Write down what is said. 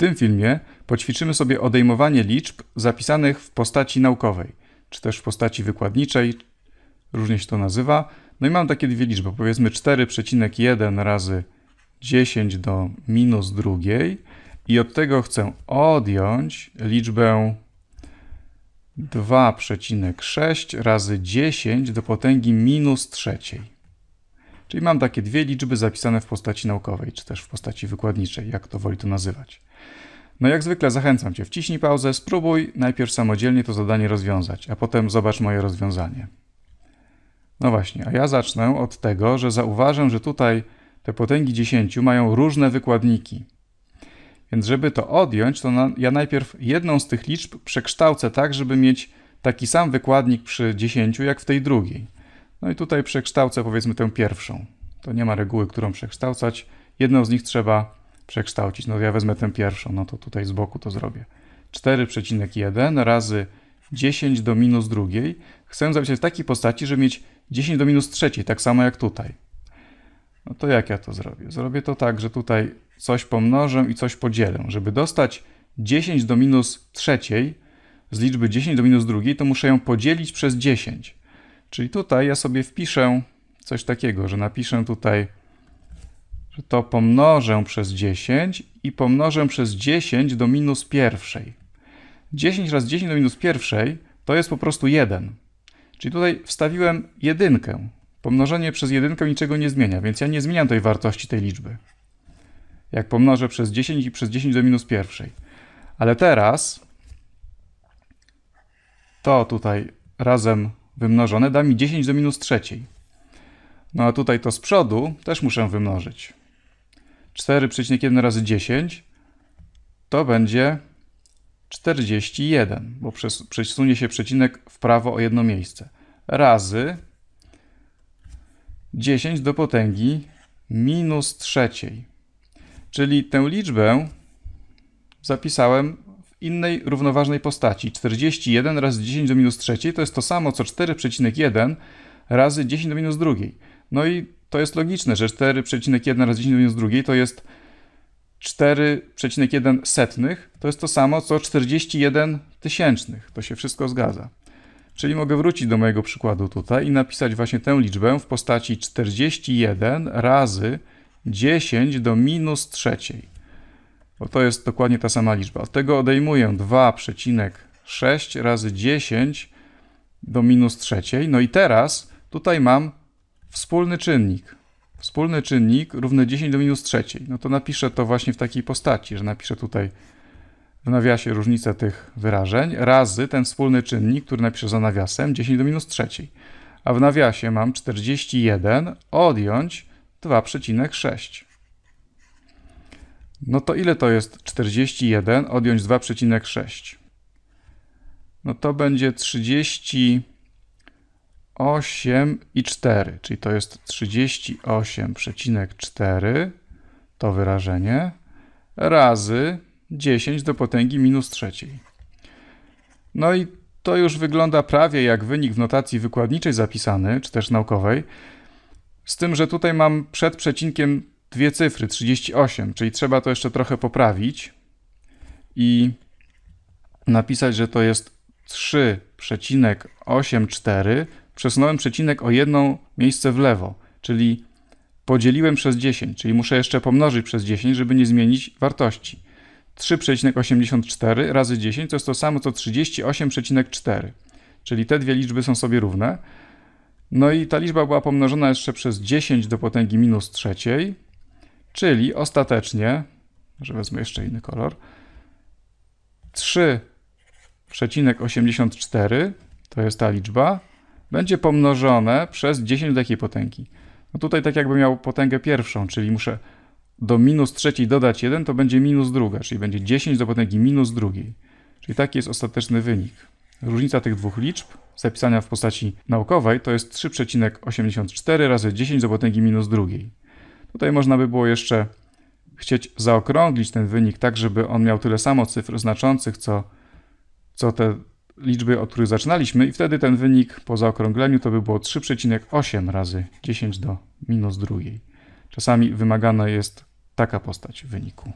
tym filmie poćwiczymy sobie odejmowanie liczb zapisanych w postaci naukowej, czy też w postaci wykładniczej, różnie się to nazywa. No i mam takie dwie liczby, powiedzmy 4,1 razy 10 do minus drugiej i od tego chcę odjąć liczbę 2,6 razy 10 do potęgi minus trzeciej. Czyli mam takie dwie liczby zapisane w postaci naukowej, czy też w postaci wykładniczej, jak to woli to nazywać. No jak zwykle zachęcam Cię, wciśnij pauzę, spróbuj najpierw samodzielnie to zadanie rozwiązać, a potem zobacz moje rozwiązanie. No właśnie, a ja zacznę od tego, że zauważę, że tutaj te potęgi 10 mają różne wykładniki. Więc żeby to odjąć, to na, ja najpierw jedną z tych liczb przekształcę tak, żeby mieć taki sam wykładnik przy 10 jak w tej drugiej. No i tutaj przekształcę powiedzmy tę pierwszą. To nie ma reguły, którą przekształcać. Jedną z nich trzeba przekształcić. No ja wezmę tę pierwszą, no to tutaj z boku to zrobię. 4,1 razy 10 do minus drugiej. Chcę zapisać w takiej postaci, żeby mieć 10 do minus trzeciej, tak samo jak tutaj. No to jak ja to zrobię? Zrobię to tak, że tutaj coś pomnożę i coś podzielę. Żeby dostać 10 do minus trzeciej z liczby 10 do minus drugiej, to muszę ją podzielić przez 10. Czyli tutaj ja sobie wpiszę coś takiego, że napiszę tutaj, że to pomnożę przez 10 i pomnożę przez 10 do minus pierwszej. 10 razy 10 do minus pierwszej to jest po prostu 1. Czyli tutaj wstawiłem jedynkę. Pomnożenie przez jedynkę niczego nie zmienia, więc ja nie zmieniam tej wartości tej liczby. Jak pomnożę przez 10 i przez 10 do minus pierwszej. Ale teraz to tutaj razem wymnożone da mi 10 do minus trzeciej. No a tutaj to z przodu też muszę wymnożyć. 4,1 razy 10 to będzie 41, bo przesunie się przecinek w prawo o jedno miejsce. Razy 10 do potęgi minus trzeciej. Czyli tę liczbę zapisałem innej równoważnej postaci. 41 razy 10 do minus trzeciej to jest to samo co 4,1 razy 10 do minus drugiej. No i to jest logiczne, że 4,1 razy 10 do minus drugiej to jest 4,1 setnych, to jest to samo co 41 tysięcznych. To się wszystko zgadza. Czyli mogę wrócić do mojego przykładu tutaj i napisać właśnie tę liczbę w postaci 41 razy 10 do minus trzeciej. Bo to jest dokładnie ta sama liczba. Od tego odejmuję 2,6 razy 10 do minus trzeciej. No i teraz tutaj mam wspólny czynnik. Wspólny czynnik równy 10 do minus trzeciej. No to napiszę to właśnie w takiej postaci, że napiszę tutaj w nawiasie różnicę tych wyrażeń razy ten wspólny czynnik, który napiszę za nawiasem 10 do minus trzeciej. A w nawiasie mam 41 odjąć 2,6. No to ile to jest 41 odjąć 2,6? No to będzie 38 i 4, czyli to jest 38,4 to wyrażenie razy 10 do potęgi minus trzeciej. No i to już wygląda prawie jak wynik w notacji wykładniczej zapisany, czy też naukowej, z tym, że tutaj mam przed przecinkiem dwie cyfry, 38, czyli trzeba to jeszcze trochę poprawić i napisać, że to jest 3,84. Przesunąłem przecinek o jedno miejsce w lewo, czyli podzieliłem przez 10, czyli muszę jeszcze pomnożyć przez 10, żeby nie zmienić wartości. 3,84 razy 10 to jest to samo co 38,4, czyli te dwie liczby są sobie równe. No i ta liczba była pomnożona jeszcze przez 10 do potęgi minus trzeciej, czyli ostatecznie, że wezmę jeszcze inny kolor, 3,84 to jest ta liczba, będzie pomnożone przez 10 do jakiej potęgi? No tutaj tak jakby miał potęgę pierwszą, czyli muszę do minus trzeciej dodać 1, to będzie minus druga, czyli będzie 10 do potęgi minus drugiej. Czyli taki jest ostateczny wynik. Różnica tych dwóch liczb zapisania w postaci naukowej to jest 3,84 razy 10 do potęgi minus drugiej. Tutaj można by było jeszcze chcieć zaokrąglić ten wynik tak, żeby on miał tyle samo cyfr znaczących, co, co te liczby, od których zaczynaliśmy i wtedy ten wynik po zaokrągleniu to by było 3,8 razy 10 do minus drugiej. Czasami wymagana jest taka postać wyniku.